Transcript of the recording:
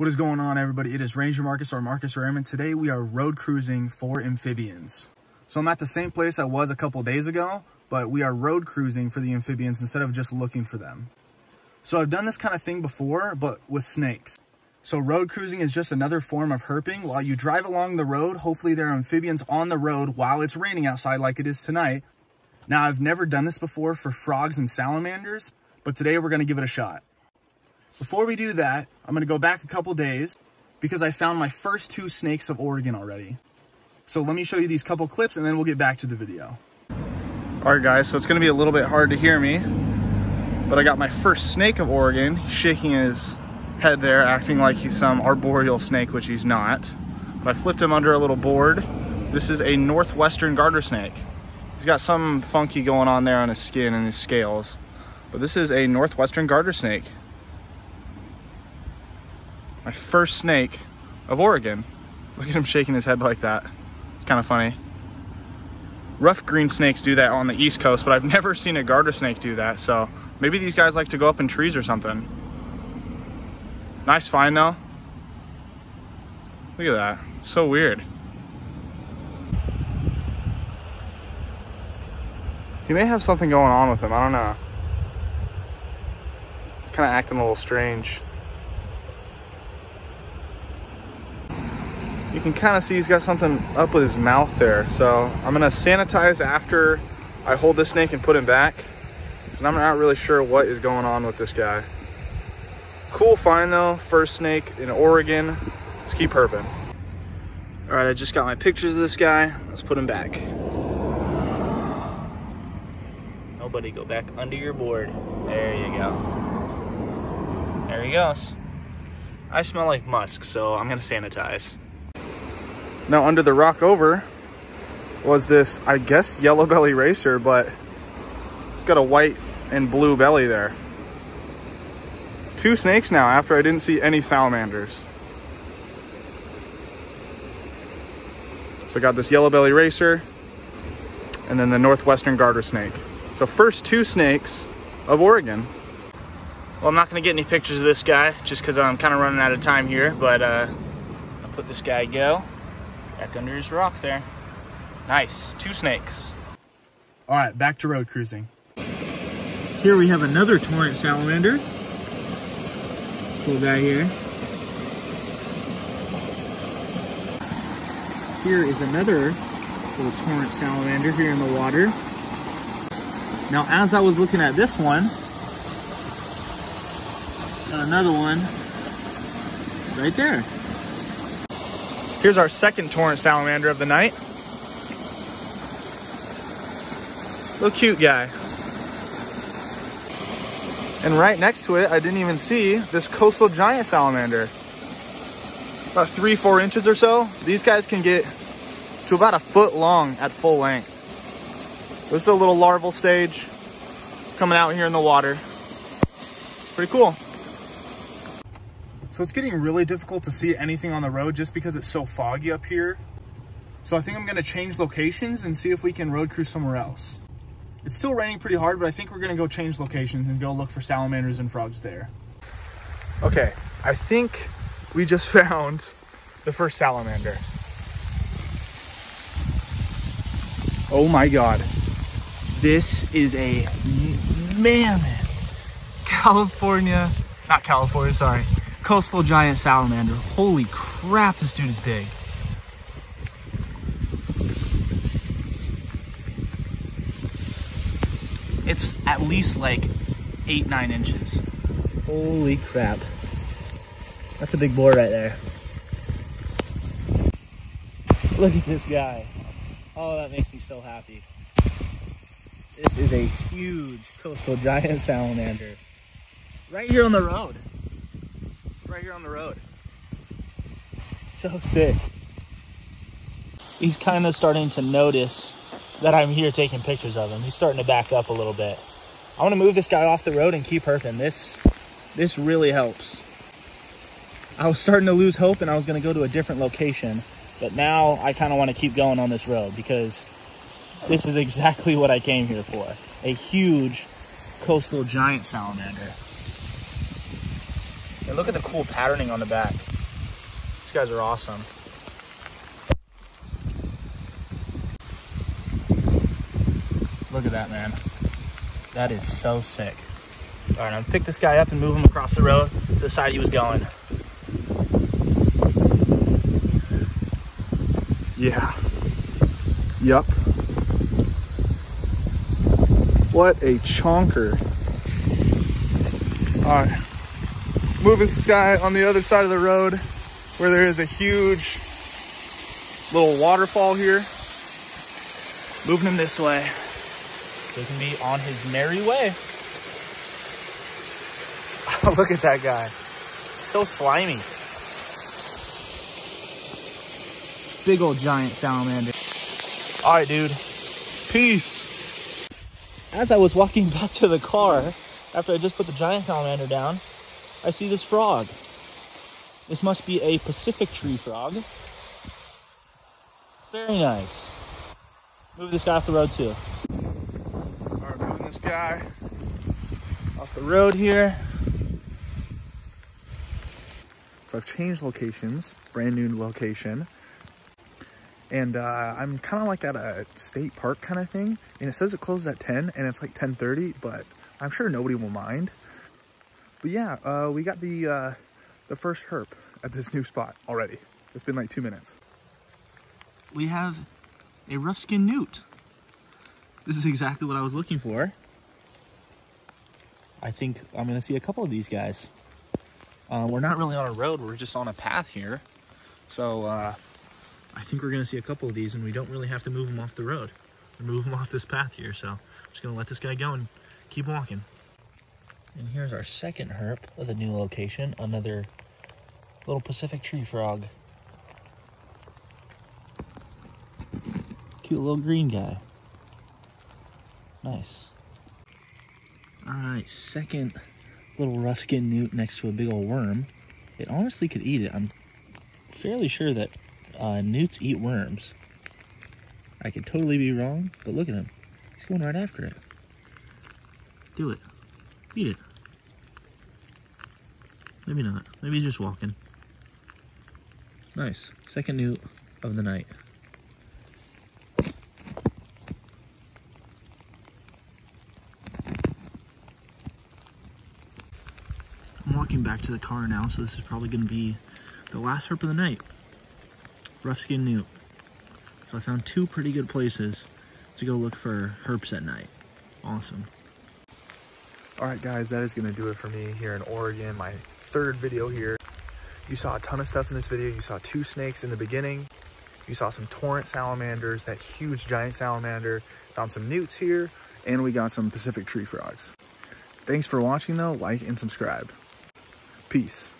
What is going on, everybody? It is Ranger Marcus or Marcus Raymond. Today we are road cruising for amphibians. So I'm at the same place I was a couple days ago, but we are road cruising for the amphibians instead of just looking for them. So I've done this kind of thing before, but with snakes. So road cruising is just another form of herping. While you drive along the road, hopefully there are amphibians on the road while it's raining outside like it is tonight. Now, I've never done this before for frogs and salamanders, but today we're gonna give it a shot. Before we do that, I'm gonna go back a couple days because I found my first two snakes of Oregon already. So let me show you these couple clips and then we'll get back to the video. All right guys, so it's gonna be a little bit hard to hear me, but I got my first snake of Oregon shaking his head there, acting like he's some arboreal snake, which he's not. But I flipped him under a little board. This is a northwestern garter snake. He's got some funky going on there on his skin and his scales. But this is a northwestern garter snake. My first snake of Oregon. Look at him shaking his head like that. It's kind of funny. Rough green snakes do that on the East Coast, but I've never seen a garter snake do that. So maybe these guys like to go up in trees or something. Nice find though. Look at that. It's so weird. He may have something going on with him. I don't know. He's kind of acting a little strange. You can kind of see he's got something up with his mouth there. So I'm to sanitize after I hold this snake and put him back. Because I'm not really sure what is going on with this guy. Cool find though, first snake in Oregon. Let's keep herping. All right, I just got my pictures of this guy. Let's put him back. Nobody go back under your board. There you go. There he goes. I smell like musk, so I'm gonna sanitize. Now under the rock over was this, I guess, yellow belly racer, but it's got a white and blue belly there two snakes now after I didn't see any salamanders. So I got this yellow belly racer and then the northwestern garter snake. So first two snakes of Oregon. Well, I'm not gonna get any pictures of this guy just because I'm kind of running out of time here, but uh, I'll put this guy go back under his rock there. Nice, two snakes. All right, back to road cruising. Here we have another torrent salamander guy here. Here is another little torrent salamander here in the water. Now, as I was looking at this one, another one right there. Here's our second torrent salamander of the night. Little cute guy. And right next to it, I didn't even see this coastal giant salamander. About three, four inches or so. These guys can get to about a foot long at full length. This is a little larval stage coming out here in the water. Pretty cool. So it's getting really difficult to see anything on the road just because it's so foggy up here. So I think I'm gonna change locations and see if we can road crew somewhere else. It's still raining pretty hard, but I think we're gonna go change locations and go look for salamanders and frogs there. Okay, I think we just found the first salamander. Oh my God. This is a mammoth California, not California, sorry, coastal giant salamander. Holy crap, this dude is big. it's at least like eight, nine inches. Holy crap. That's a big boar right there. Look at this guy. Oh, that makes me so happy. This is a huge coastal giant salamander. Right here on the road. Right here on the road. So sick. He's kind of starting to notice that I'm here taking pictures of him. He's starting to back up a little bit. I want to move this guy off the road and keep herping. This, this really helps. I was starting to lose hope and I was going to go to a different location. But now I kind of want to keep going on this road because this is exactly what I came here for. A huge coastal giant salamander. And look at the cool patterning on the back. These guys are awesome. Look at that, man. That is so sick. All right, I'm gonna pick this guy up and move him across the road to the side he was going. Yeah. Yup. What a chonker. All right. Moving this guy on the other side of the road where there is a huge little waterfall here. Moving him this way. Taking me on his merry way. Look at that guy. So slimy. Big old giant salamander. All right, dude. Peace. As I was walking back to the car, after I just put the giant salamander down, I see this frog. This must be a Pacific tree frog. Very nice. Move this guy off the road too. All right, moving this guy off the road here. So I've changed locations, brand new location. And uh, I'm kind of like at a state park kind of thing. And it says it closes at 10 and it's like 10.30, but I'm sure nobody will mind. But yeah, uh, we got the, uh, the first herp at this new spot already. It's been like two minutes. We have a rough skin newt. This is exactly what I was looking for. I think I'm gonna see a couple of these guys. Uh, we're not really on a road, we're just on a path here. So uh, I think we're gonna see a couple of these and we don't really have to move them off the road. Or move them off this path here. So I'm just gonna let this guy go and keep walking. And here's our second herp of the new location, another little Pacific tree frog. Cute little green guy. Nice. All right, second little rough skin newt next to a big old worm. It honestly could eat it. I'm fairly sure that uh, newts eat worms. I could totally be wrong, but look at him. He's going right after it. Do it. Eat it. Maybe not. Maybe he's just walking. Nice. Second newt of the night. I'm walking back to the car now, so this is probably going to be the last herp of the night. Rough skin newt. So I found two pretty good places to go look for herps at night. Awesome. All right, guys, that is gonna do it for me here in Oregon. My third video here. You saw a ton of stuff in this video. You saw two snakes in the beginning. You saw some torrent salamanders, that huge giant salamander. Found some newts here, and we got some Pacific tree frogs. Thanks for watching though. Like and subscribe. Peace.